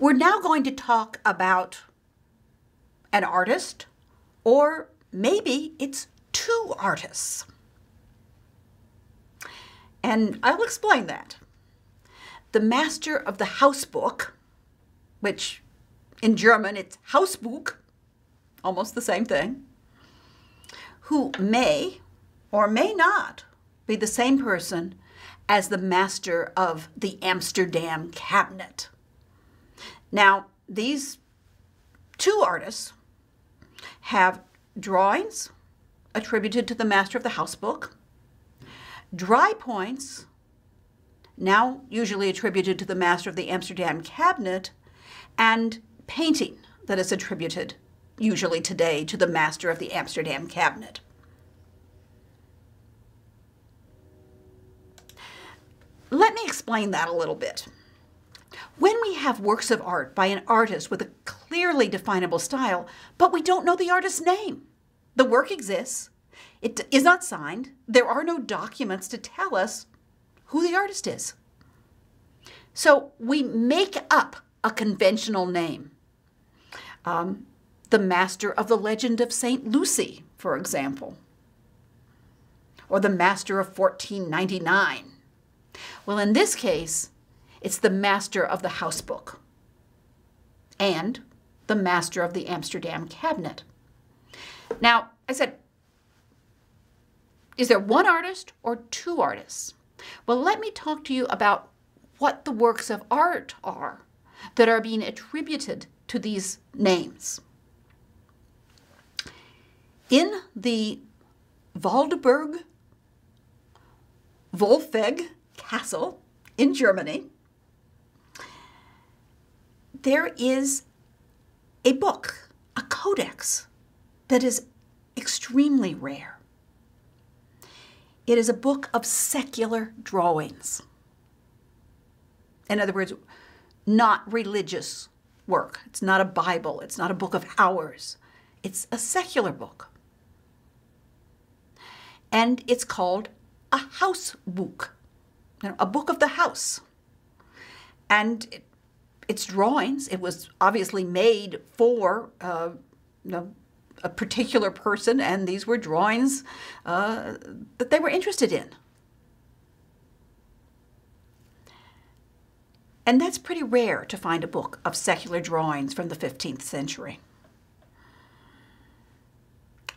We're now going to talk about an artist, or maybe it's two artists. And I'll explain that. The master of the book, which in German it's Hausbuch, almost the same thing, who may or may not be the same person as the master of the Amsterdam cabinet. Now, these two artists have drawings attributed to the master of the house book, dry points, now usually attributed to the master of the Amsterdam cabinet, and painting that is attributed, usually today, to the master of the Amsterdam cabinet. Let me explain that a little bit. When we have works of art by an artist with a clearly definable style, but we don't know the artist's name, the work exists, it is not signed, there are no documents to tell us who the artist is. So we make up a conventional name. Um, the master of the legend of St. Lucy, for example, or the master of 1499. Well, in this case, it's the master of the house book and the master of the Amsterdam cabinet. Now, I said, is there one artist or two artists? Well, let me talk to you about what the works of art are that are being attributed to these names. In the Waldburg Wolfegg Castle in Germany, there is a book, a codex, that is extremely rare. It is a book of secular drawings. In other words, not religious work. It's not a Bible. It's not a book of hours. It's a secular book. And it's called a house book, you know, a book of the house. And it, its drawings, it was obviously made for uh, you know, a particular person, and these were drawings uh, that they were interested in. And that's pretty rare to find a book of secular drawings from the 15th century.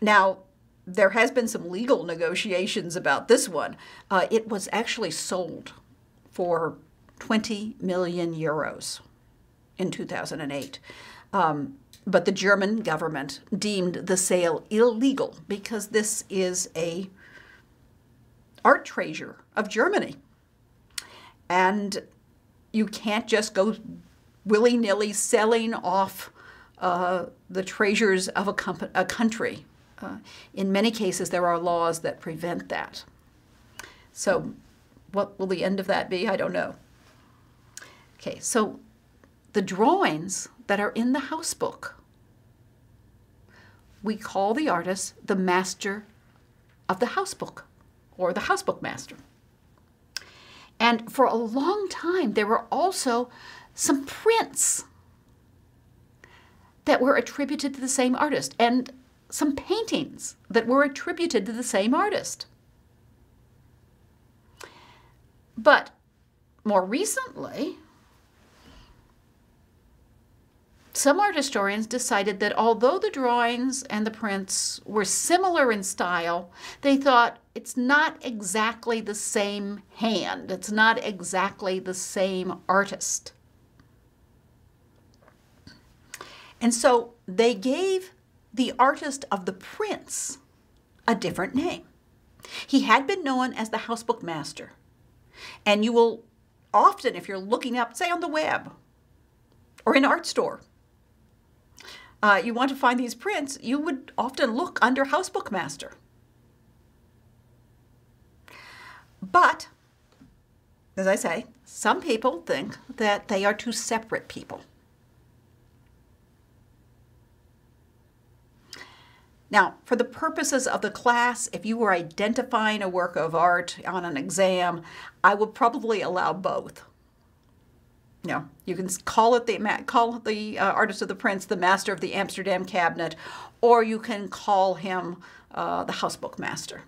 Now, there has been some legal negotiations about this one. Uh, it was actually sold for 20 million euros in 2008. Um, but the German government deemed the sale illegal because this is a art treasure of Germany. And you can't just go willy-nilly selling off uh, the treasures of a, a country. Uh, in many cases, there are laws that prevent that. So what will the end of that be? I don't know. Okay, so the drawings that are in the house book, we call the artist the master of the house book or the house book master. And for a long time, there were also some prints that were attributed to the same artist and some paintings that were attributed to the same artist. But more recently, some art historians decided that although the drawings and the prints were similar in style, they thought it's not exactly the same hand, it's not exactly the same artist. And so they gave the artist of the prints a different name. He had been known as the housebook master. And you will often, if you're looking up, say on the web or in art store, uh, you want to find these prints, you would often look under Housebook Master. But, as I say, some people think that they are two separate people. Now, for the purposes of the class, if you were identifying a work of art on an exam, I would probably allow both. Know, you can call it the call the uh, artist of the prints the master of the Amsterdam cabinet, or you can call him uh, the housebook master.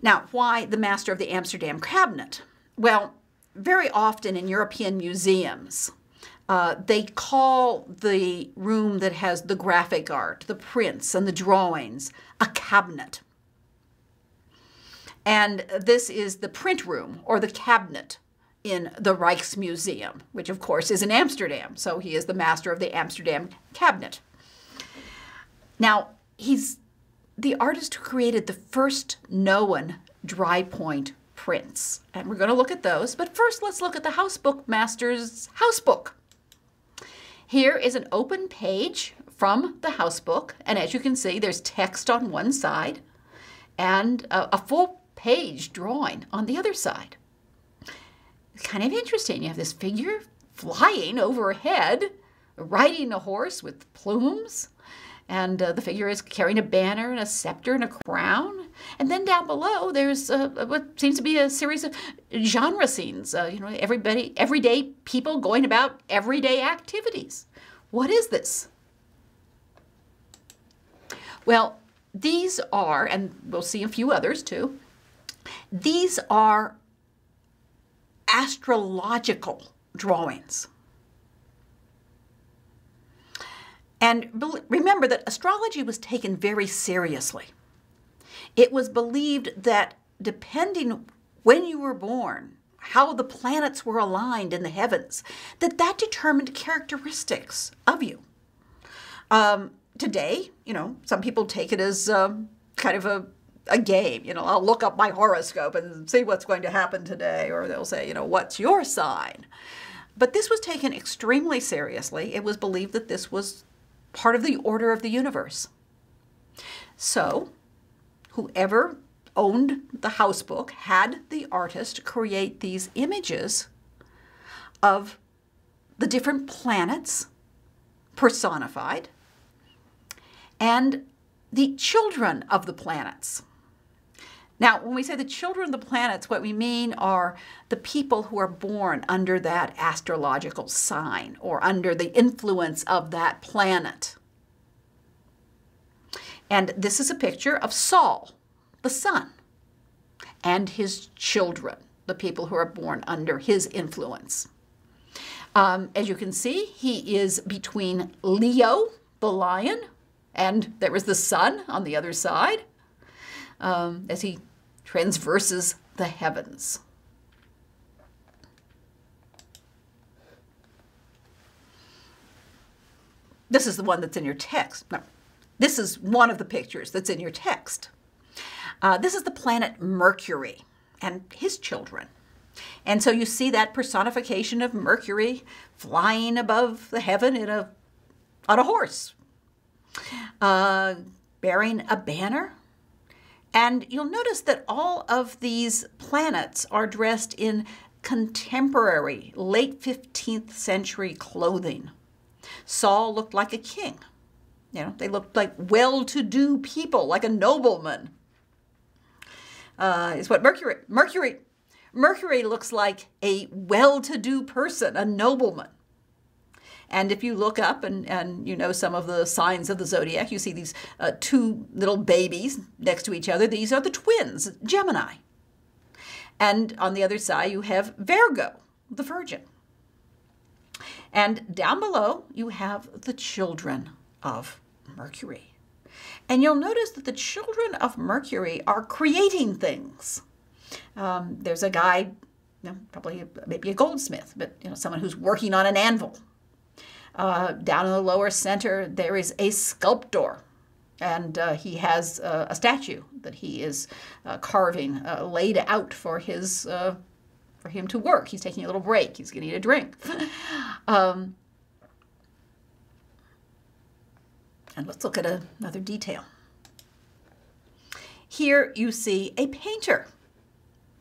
Now, why the master of the Amsterdam cabinet? Well, very often in European museums, uh, they call the room that has the graphic art, the prints, and the drawings a cabinet. And this is the print room or the cabinet in the Rijksmuseum, which of course is in Amsterdam. So he is the master of the Amsterdam cabinet. Now, he's the artist who created the first known dry point prints. And we're going to look at those. But first, let's look at the housebook master's housebook. Here is an open page from the housebook. And as you can see, there's text on one side and a, a full page drawing on the other side. It's kind of interesting. You have this figure flying overhead, riding a horse with plumes, and uh, the figure is carrying a banner and a scepter and a crown. And then down below, there's uh, what seems to be a series of genre scenes. Uh, you know, everybody, everyday people going about everyday activities. What is this? Well, these are, and we'll see a few others too, these are astrological drawings. And remember that astrology was taken very seriously. It was believed that depending when you were born, how the planets were aligned in the heavens, that that determined characteristics of you. Um, today, you know, some people take it as um, kind of a a game. You know, I'll look up my horoscope and see what's going to happen today, or they'll say, you know, what's your sign? But this was taken extremely seriously. It was believed that this was part of the order of the universe. So, whoever owned the house book had the artist create these images of the different planets personified and the children of the planets. Now, when we say the children of the planets, what we mean are the people who are born under that astrological sign or under the influence of that planet. And this is a picture of Sol, the sun, and his children, the people who are born under his influence. Um, as you can see, he is between Leo, the lion, and there is the sun on the other side um, as he transverses the heavens. This is the one that's in your text. No, this is one of the pictures that's in your text. Uh, this is the planet Mercury and his children. And so you see that personification of Mercury flying above the heaven in a, on a horse, uh, bearing a banner and you'll notice that all of these planets are dressed in contemporary, late 15th century clothing. Sol looked like a king. You know, they looked like well to do people, like a nobleman. Uh, is what Mercury, Mercury, Mercury looks like a well to do person, a nobleman. And if you look up and, and you know some of the signs of the zodiac, you see these uh, two little babies next to each other. These are the twins, Gemini. And on the other side, you have Virgo, the Virgin. And down below, you have the children of Mercury. And you'll notice that the children of Mercury are creating things. Um, there's a guy, you know, probably maybe a goldsmith, but you know, someone who's working on an anvil uh, down in the lower center, there is a sculptor, and uh, he has uh, a statue that he is uh, carving, uh, laid out for his uh, for him to work. He's taking a little break. He's going to eat a drink. um, and let's look at a, another detail. Here you see a painter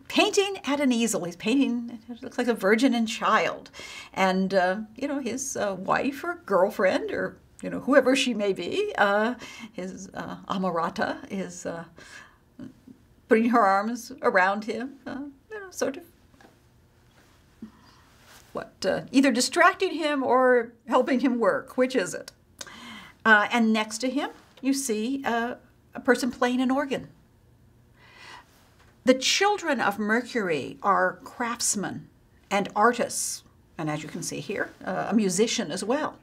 painting at an easel. He's painting, it looks like a virgin and child. And, uh, you know, his uh, wife or girlfriend or, you know, whoever she may be, uh, his uh, Amorata is uh, putting her arms around him, uh, you know, sort of what uh, either distracting him or helping him work. Which is it? Uh, and next to him, you see uh, a person playing an organ. The children of Mercury are craftsmen and artists, and as you can see here, uh, a musician as well.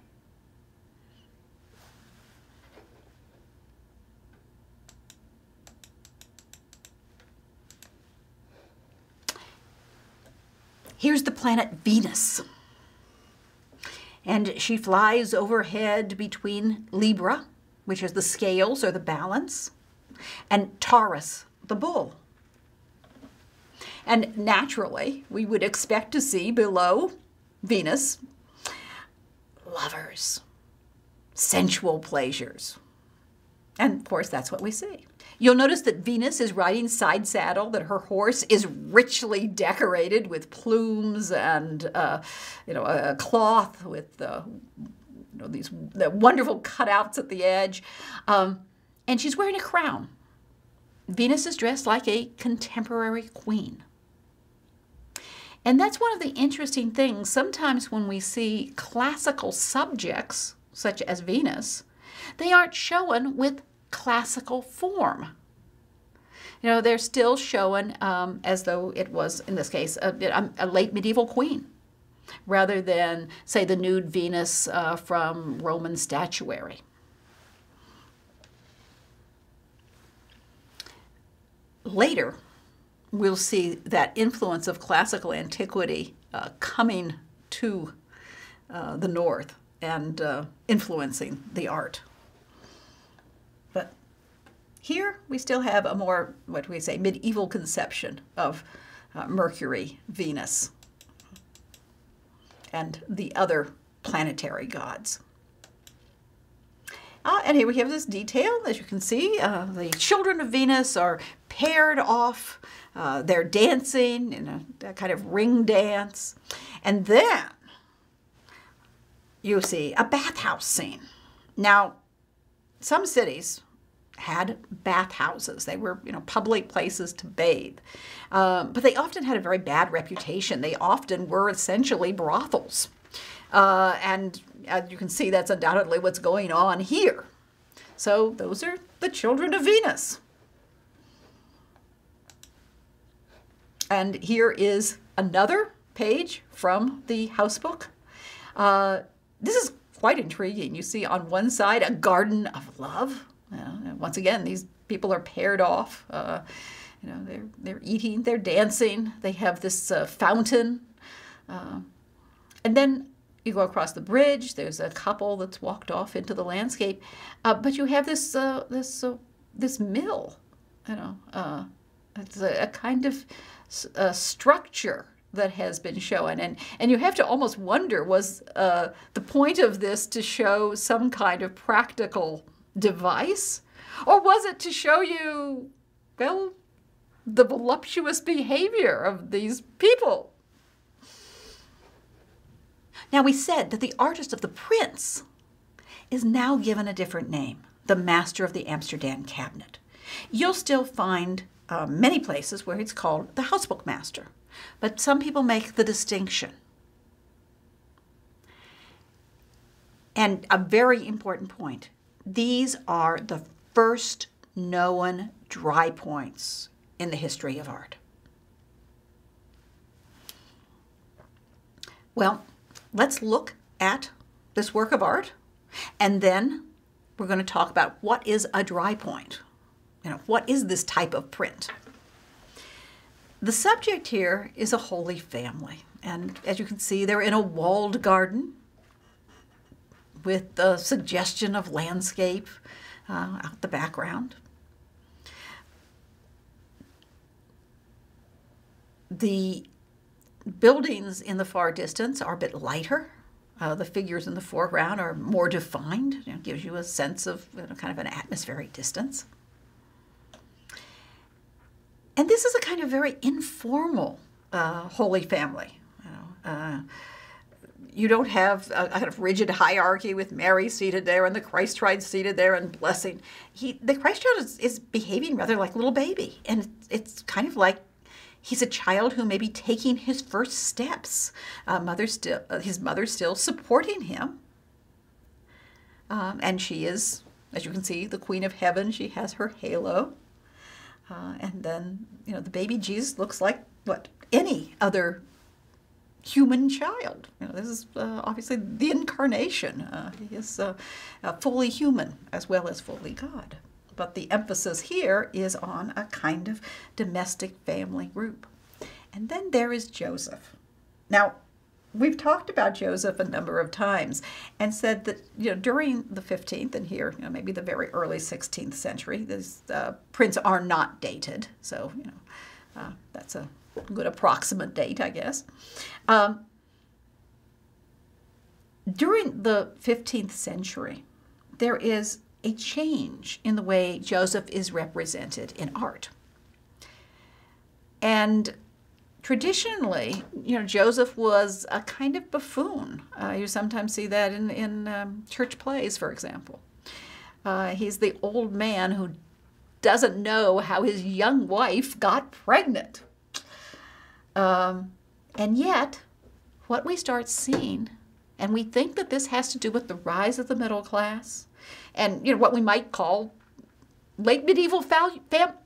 Here's the planet Venus. And she flies overhead between Libra, which is the scales or the balance, and Taurus, the bull. And naturally, we would expect to see below Venus lovers, sensual pleasures. And of course, that's what we see. You'll notice that Venus is riding side saddle, that her horse is richly decorated with plumes and, uh, you know, a cloth with, uh, you know, these the wonderful cutouts at the edge. Um, and she's wearing a crown. Venus is dressed like a contemporary queen. And that's one of the interesting things. Sometimes when we see classical subjects, such as Venus, they aren't shown with classical form. You know, they're still shown um, as though it was, in this case, a, a, late medieval queen, rather than, say, the nude Venus uh, from Roman statuary. Later, we'll see that influence of classical antiquity uh, coming to uh, the north and uh, influencing the art. But here we still have a more, what do we say, medieval conception of uh, Mercury, Venus, and the other planetary gods. Uh, and here we have this detail, as you can see. Uh, the children of Venus are paired off. Uh, they're dancing in a, a, kind of ring dance. And then you see a bathhouse scene. Now, some cities had bathhouses. They were, you know, public places to bathe. Um, but they often had a very bad reputation. They often were essentially brothels. Uh, and as you can see, that's undoubtedly what's going on here. So those are the children of Venus. And here is another page from the house book. Uh, this is quite intriguing. You see on one side a garden of love. Uh, once again, these people are paired off. Uh, you know, they're they're eating, they're dancing. They have this uh, fountain, uh, and then you go across the bridge. There's a couple that's walked off into the landscape, uh, but you have this uh, this this mill. You know, it's a, a kind of structure that has been shown. And, and you have to almost wonder was uh, the point of this to show some kind of practical device? Or was it to show you, well, the voluptuous behavior of these people? Now, we said that the artist of the prints is now given a different name, the master of the Amsterdam cabinet. You'll still find uh, many places where it's called the housebook master, but some people make the distinction. And a very important point these are the first known dry points in the history of art. Well, let's look at this work of art, and then we're going to talk about what is a dry point. You know, what is this type of print? The subject here is a holy family. And as you can see, they're in a walled garden with the suggestion of landscape uh, out the background. The buildings in the far distance are a bit lighter. Uh, the figures in the foreground are more defined. It you know, gives you a sense of you know, kind of an atmospheric distance. And this is a kind of very informal uh, Holy Family. You, know, uh, you don't have a, a, kind of rigid hierarchy with Mary seated there and the Christ child seated there and blessing. He, the Christ child is, is behaving rather like a little baby, and it's, it's kind of like He's a child who may be taking his first steps. Uh, mother still, uh, his mother still supporting him. Um, and she is, as you can see, the Queen of Heaven. She has her halo. Uh, and then, you know, the baby Jesus looks like what any other human child. You know, this is uh, obviously the incarnation. Uh, he is uh, uh, fully human as well as fully God. But the emphasis here is on a kind of domestic family group. And then there is Joseph. Now, we've talked about Joseph a number of times and said that you know during the 15th and here you know maybe the very early 16th century these uh, prints are not dated so you know uh, that's a good approximate date I guess um, during the 15th century there is a change in the way Joseph is represented in art. And traditionally, you know, Joseph was a kind of buffoon. Uh, you sometimes see that in, in um, church plays, for example. Uh, he's the old man who doesn't know how his young wife got pregnant. Um, and yet, what we start seeing, and we think that this has to do with the rise of the middle class, and you know what we might call late medieval fam-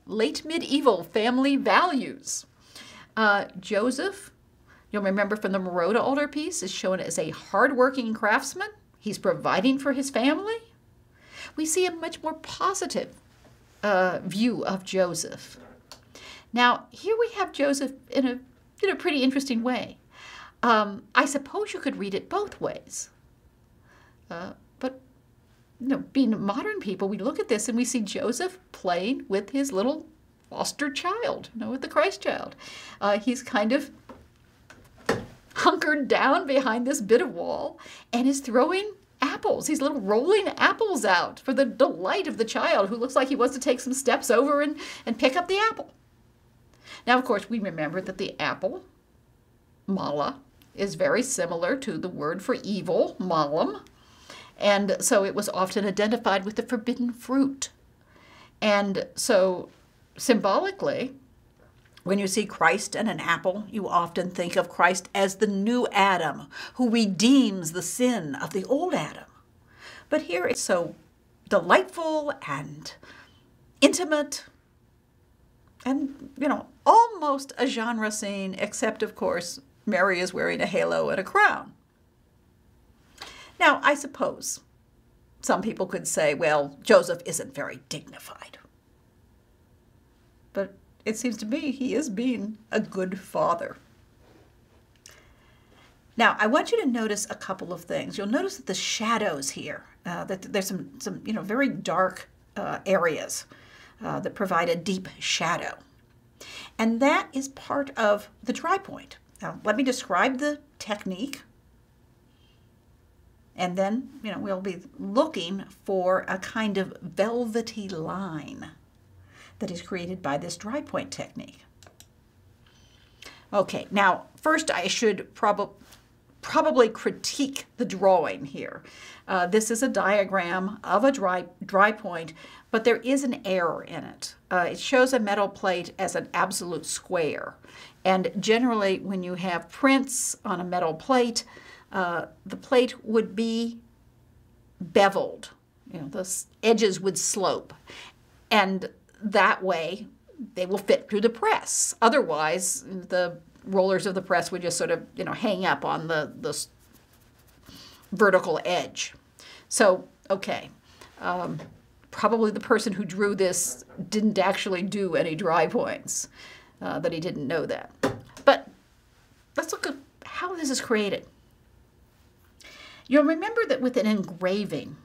late medieval family values. Uh, Joseph, you'll remember from the Mérode altarpiece, is shown as a hardworking craftsman. He's providing for his family. We see a much more positive uh, view of Joseph. Now, here we have Joseph in a, in a pretty interesting way. Um, I suppose you could read it both ways. Uh, you know, being modern people, we look at this and we see Joseph playing with his little foster child, you know, with the Christ child. Uh, he's kind of hunkered down behind this bit of wall and is throwing apples. He's little rolling apples out for the delight of the child who looks like he wants to take some steps over and, and pick up the apple. Now, of course, we remember that the apple, mala, is very similar to the word for evil, malum, and so it was often identified with the forbidden fruit. And so symbolically, when you see Christ and an apple, you often think of Christ as the new Adam who redeems the sin of the old Adam. But here it's so delightful and intimate and, you know, almost a genre scene, except, of course, Mary is wearing a halo and a crown. Now, I suppose some people could say, well, Joseph isn't very dignified. But it seems to me he is being a good father. Now, I want you to notice a couple of things. You'll notice that the shadows here, uh, that there's some, some you know, very dark uh, areas uh, that provide a deep shadow. And that is part of the dry point. Now, let me describe the technique and then, you know, we'll be looking for a kind of velvety line that is created by this dry point technique. Okay, now first I should prob probably critique the drawing here. Uh, this is a diagram of a dry, dry point, but there is an error in it. Uh, it shows a metal plate as an absolute square. And generally, when you have prints on a metal plate, uh, the plate would be beveled. You know, the edges would slope. And that way, they will fit through the press. Otherwise, the rollers of the press would just sort of, you know, hang up on the, the vertical edge. So, okay. Um, probably the person who drew this didn't actually do any dry points, uh, that he didn't know that. But let's look at how this is created. You'll remember that with an engraving,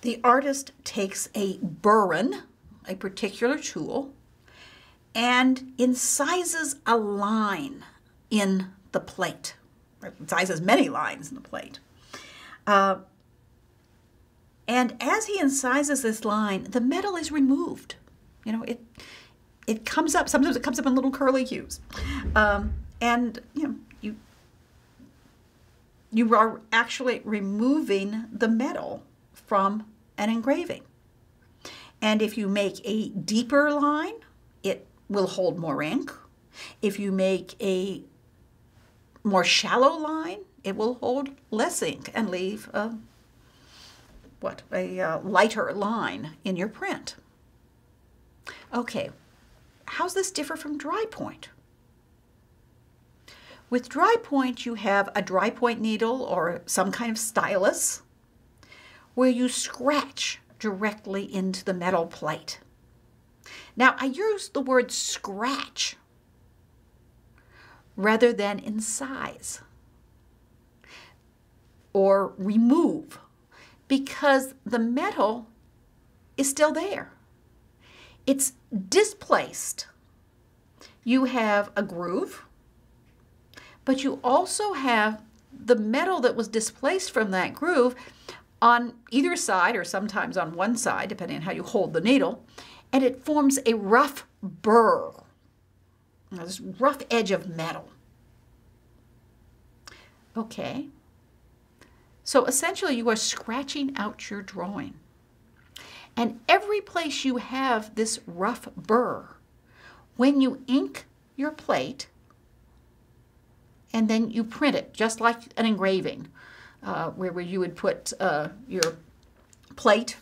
the artist takes a burin, a particular tool, and incises a line in the plate, or incises many lines in the plate. Uh, and as he incises this line, the metal is removed. You know, it it comes up. Sometimes it comes up in little curly cues, um, and you know, you you are actually removing the metal from an engraving. And if you make a deeper line, it will hold more ink. If you make a more shallow line, it will hold less ink and leave a, what, a uh, lighter line in your print. Okay, how's this differ from dry point? With dry point, you have a dry point needle or some kind of stylus where you scratch directly into the metal plate. Now, I use the word scratch rather than incise or remove because the metal is still there. It's displaced. You have a groove, but you also have the metal that was displaced from that groove on either side or sometimes on one side, depending on how you hold the needle, and it forms a rough burr, this rough edge of metal. Okay. So essentially, you are scratching out your drawing. And every place you have this rough burr, when you ink your plate, and then you print it, just like an engraving, uh, where, you would put uh, your plate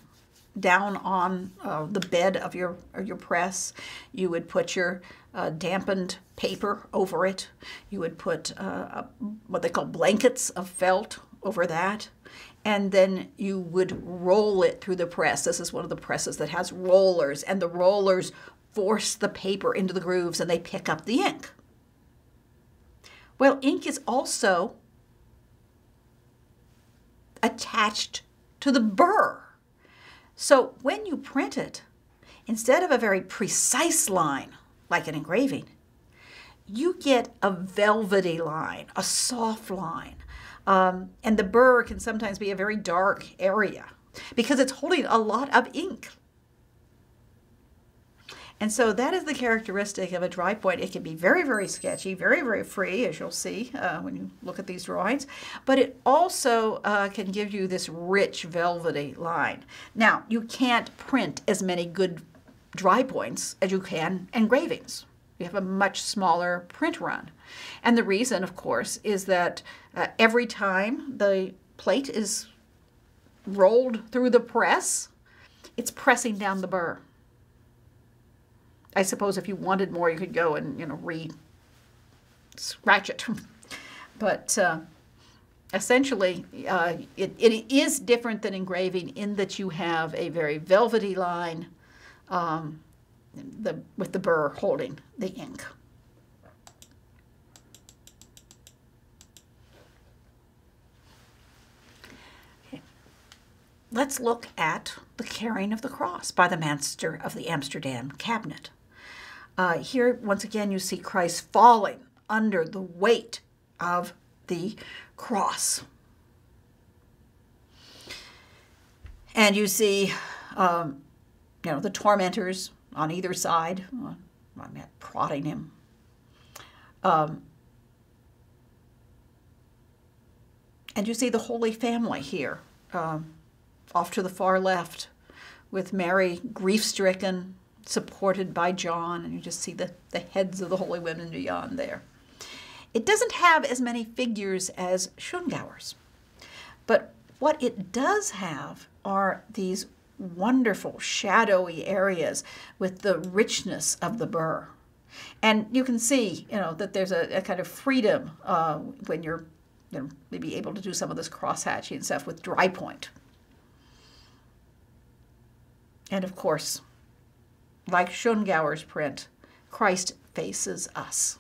down on uh, the bed of your, your press. You would put your uh, dampened paper over it. You would put uh, what they call blankets of felt over that. And then you would roll it through the press. This is one of the presses that has rollers, and the rollers force the paper into the grooves and they pick up the ink. Well, ink is also attached to the burr. So when you print it, instead of a very precise line like an engraving, you get a velvety line, a soft line. Um, and the burr can sometimes be a very dark area because it's holding a lot of ink. And so that is the characteristic of a dry point. It can be very, very sketchy, very, very free, as you'll see uh, when you look at these drawings, but it also uh, can give you this rich, velvety line. Now, you can't print as many good dry points as you can engravings. You have a much smaller print run. And the reason, of course, is that uh, every time the plate is rolled through the press, it's pressing down the burr. I suppose if you wanted more, you could go and, you know, re scratch it. but uh, essentially, uh, it, it is different than engraving in that you have a very velvety line um, the, with the burr holding the ink. Let's look at the carrying of the cross by the master of the Amsterdam cabinet. Uh, here, once again, you see Christ falling under the weight of the cross. And you see, um, you know, the tormentors on either side, uh, I prodding him. Um, and you see the Holy Family here, um, off to the far left, with Mary grief-stricken, supported by John, and you just see the, the heads of the holy women beyond there. It doesn't have as many figures as Schongauer's, but what it does have are these wonderful shadowy areas with the richness of the burr. And you can see, you know, that there's a, a kind of freedom uh, when you're you know, maybe able to do some of this cross-hatching and stuff with dry point. And of course, like Schongauer's print, Christ faces us.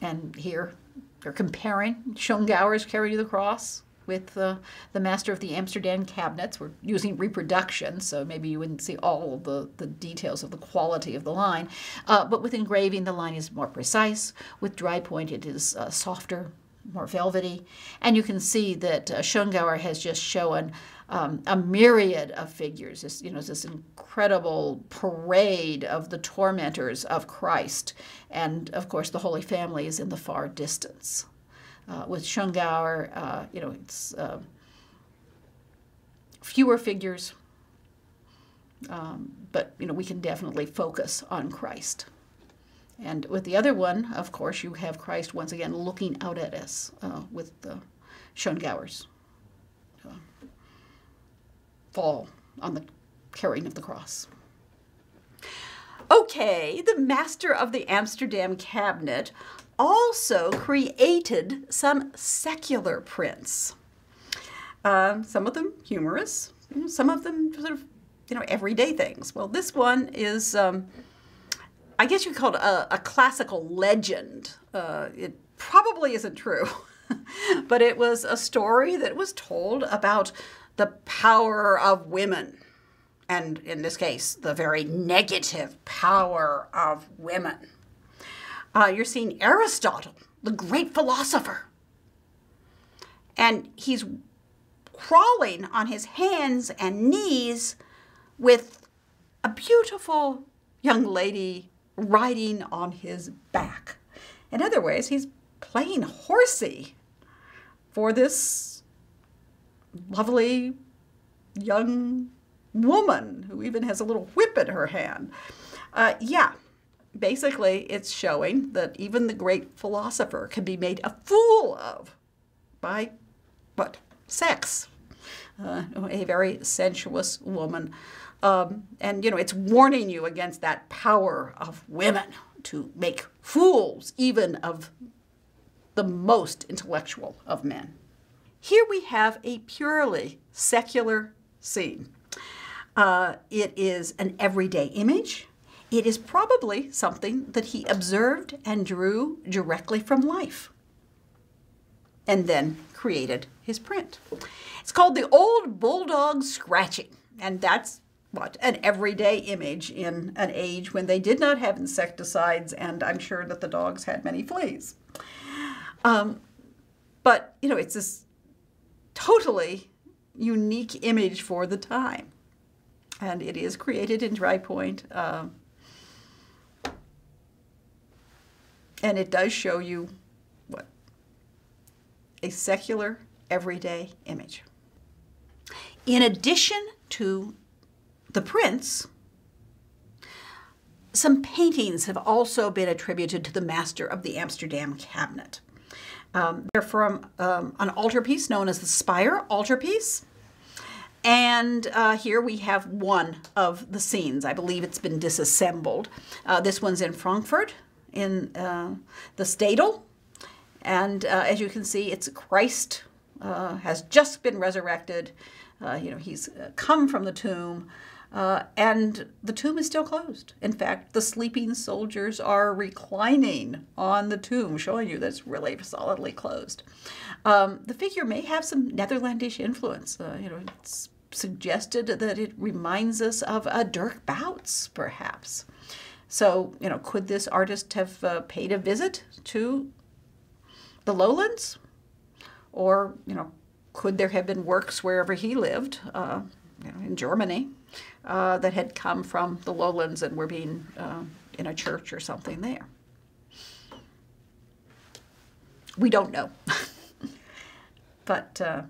And here they're comparing Schongauer's Carry to the Cross with uh, the master of the Amsterdam cabinets. We're using reproduction, so maybe you wouldn't see all the, the details of the quality of the line. Uh, but with engraving, the line is more precise. With dry point, it is uh, softer, more velvety. And you can see that uh, Schongauer has just shown um, a myriad of figures. This, you know, this incredible parade of the tormentors of Christ. And of course, the Holy Family is in the far distance. Uh, with Schongauer, uh, you know, it's uh, fewer figures, um, but you know we can definitely focus on Christ. And with the other one, of course, you have Christ once again looking out at us uh, with the Schongauer's uh, fall on the carrying of the cross. Okay, the master of the Amsterdam cabinet also created some secular prints. Uh, some of them humorous, some of them sort of, you know, everyday things. Well, this one is, um, I guess you call it a, a classical legend. Uh, it probably isn't true, but it was a story that was told about the power of women and in this case, the very negative power of women. Uh, you're seeing Aristotle, the great philosopher, and he's crawling on his hands and knees with a beautiful young lady riding on his back. In other ways, he's playing horsey for this lovely young woman who even has a little whip in her hand. Uh, yeah, basically, it's showing that even the great philosopher can be made a fool of by what? Sex. Uh, a very sensuous woman. Um, and, you know, it's warning you against that power of women to make fools even of the most intellectual of men. Here we have a purely secular scene. Uh, it is an everyday image. It is probably something that he observed and drew directly from life and then created his print. It's called the Old Bulldog Scratching, and that's what an everyday image in an age when they did not have insecticides, and I'm sure that the dogs had many fleas. Um, but you know, it's this totally unique image for the time and it is created in dry point. Uh, and it does show you what? A secular, everyday image. In addition to the prints, some paintings have also been attributed to the master of the Amsterdam cabinet. Um, they're from um, an altarpiece known as the Speyer altarpiece. And uh, here we have one of the scenes. I believe it's been disassembled. Uh, this one's in Frankfurt, in uh, the Städel. And uh, as you can see, it's Christ uh, has just been resurrected. Uh, you know, he's come from the tomb. And the tomb is still closed. In fact, the sleeping soldiers are reclining on the tomb, showing you that it's really solidly closed. Um, the figure may have some Netherlandish influence. you know, it's suggested that it reminds us of a Dirk Bouts, perhaps. So, you know, could this artist have uh, paid a visit to the lowlands? Or, you know, could there have been works wherever he lived, uh, you know, in Germany, uh, that had come from the lowlands and were being uh, in a church or something there? We don't know. but uh,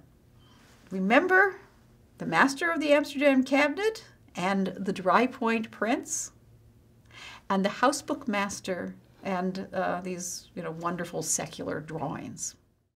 remember the master of the Amsterdam cabinet and the Dry Point Prints and the housebook master and uh, these you know wonderful secular drawings.